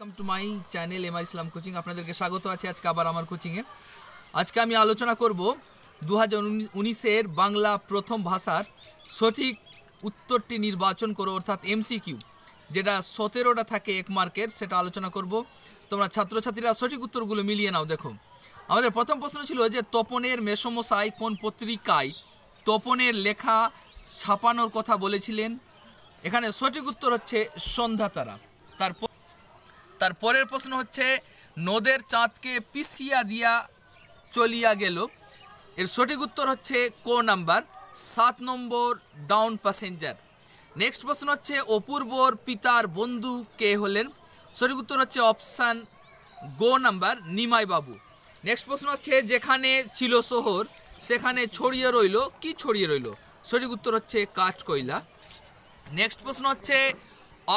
Welcome to my channel M R Islam coaching আপনাদেরকে স্বাগত আছে আজকে আবার আমার কোচিংয়ে আজকে আমি আলোচনা করব দু হাজার উনিশের বাংলা প্রথম ভাষার সঠিক উত্তরটি নির্বাচন করো, অর্থাৎ এমসিকিউ যেটা সতেরোটা থাকে এক মার্কের, সেটা আলোচনা করব। তোমরা ছাত্রছাত্রীরা সঠিক উত্তরগুলো মিলিয়ে নাও, দেখো। আমাদের প্রথম প্রশ্ন ছিল যে তপনের মেসমশাই কোন পত্রিকায় তপনের লেখা ছাপানোর কথা বলেছিলেন? এখানে সঠিক উত্তর হচ্ছে সন্ধ্যা তারা। তারপর তার পরের প্রশ্ন হচ্ছে, নদের চাঁদকে পিসিয়া দিয়া চলিয়া গেল। এর সঠিক উত্তর হচ্ছে কো নাম্বার, সাত নম্বর ডাউন প্যাসেঞ্জার। নেক্সট প্রশ্ন হচ্ছে, অপূর্বর পিতার বন্ধু কে হলেন? সঠিক উত্তর হচ্ছে অপশান গো নাম্বার নিমাই বাবু নেক্সট প্রশ্ন হচ্ছে, যেখানে ছিল শহর, সেখানে ছড়িয়ে রইল, কি ছড়িয়ে রইল? সঠিক উত্তর হচ্ছে কাঠ কয়লা নেক্সট প্রশ্ন হচ্ছে,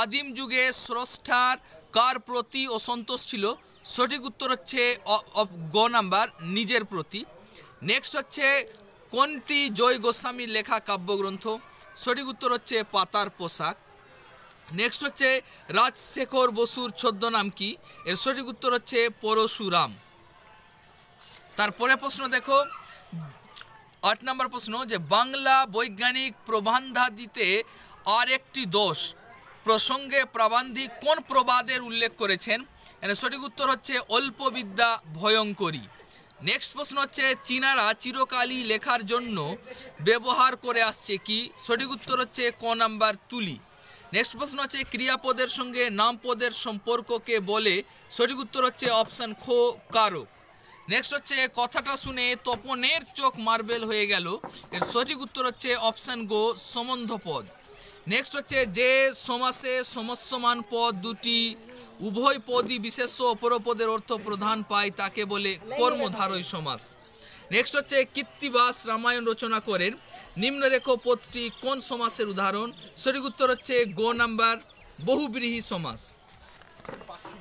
আদিম যুগে স্রষ্টার কার প্রতি অসন্তোষ ছিল? সঠিক উত্তর হচ্ছে গ নাম্বার, নিজের প্রতি। নেক্সট হচ্ছে, কোনটি জয় গোস্বামীর লেখা কাব্যগ্রন্থ? সঠিক উত্তর হচ্ছে পাতার পোশাক। নেক্সট হচ্ছে, রাজশেখর বসুর ছদ্মনাম কি? এর সঠিক উত্তর হচ্ছে পরশুরাম। তারপরে প্রশ্ন দেখো, আট নম্বর প্রশ্ন যে, বাংলা বৈজ্ঞানিক প্রবন্ধাদিতে আর একটি দোষ। প্রসঙ্গে প্রাবন্ধিক কোন প্রবাদের উল্লেখ করেছেন? এর সঠিক উত্তর হচ্ছে অল্প বিদ্যা ভয়ঙ্করী। নেক্সট প্রশ্ন হচ্ছে, চীনারা চিরকালই লেখার জন্য ব্যবহার করে আসছে কি? সঠিক উত্তর হচ্ছে ক নাম্বার তুলি। নেক্সট প্রশ্ন হচ্ছে, ক্রিয়াপদের সঙ্গে নামপদের সম্পর্ককে বলে সঠিক উত্তর হচ্ছে অপশান খো, কারক। নেক্সট হচ্ছে, কথাটা শুনে তপনের চোখ মার্বেল হয়ে গেল। এর সঠিক উত্তর হচ্ছে অপশান গো সম্বন্ধ পদ নেক্সট হচ্ছে যে সমাসে সমস্যমান পদ দুটি উভয় পদই বিশেষ্য অপরপদের অর্থ প্রধান পায় তাকে বলে কর্মধারয় সমাস। নেক্সট হচ্ছে কীর্তিবাস রামায়ণ রচনা করেন। নিম্নরেখ পদটি কোন সমাসের উদাহরণ? সঠিক উত্তর হচ্ছে গো নাম্বার, বহুব্রীহি সমাস।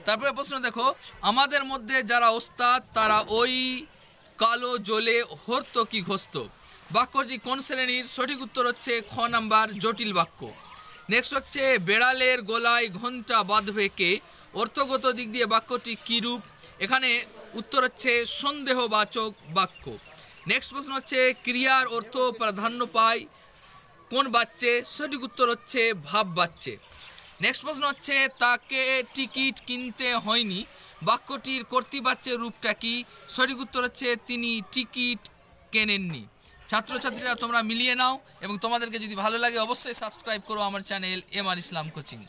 তারপরে প্রশ্ন দেখো, আমাদের মধ্যে যারা ওস্তাদ, তারা ওই কালো জলে হর্ত কি ঘস্ত। বাক্যটি কোন শ্রেণির? সঠিক উত্তর হচ্ছে খ নাম্বার জটিল বাক্য। নেক্সট হচ্ছে বেড়ালের গলায় ঘণ্টা বাঁধবে কে? অর্থগত দিক দিয়ে বাক্যটি কিরূপ এখানে উত্তর হচ্ছে সন্দেহবাচক বাক্য। নেক্সট প্রশ্ন হচ্ছে ক্রিয়ার অর্থ প্রাধান্য পায়। কোন বাচ্চে? সঠিক উত্তর হচ্ছে ভাব বাচ্চে। নেক্সট প্রশ্ন হচ্ছে তাকে টিকিট কিনতে হয়নি। বাক্যটির কর্তৃবাচ্যের রূপটা কি? সঠিক উত্তর হচ্ছে তিনি টিকিট কেনেননি। ছাত্রছাত্রীরা তোমরা মিলিয়ে নাও এবং তোমাদেরকে যদি ভালো লাগে অবশ্যই সাবস্ক্রাইব করো আমার channel M R Islam coaching.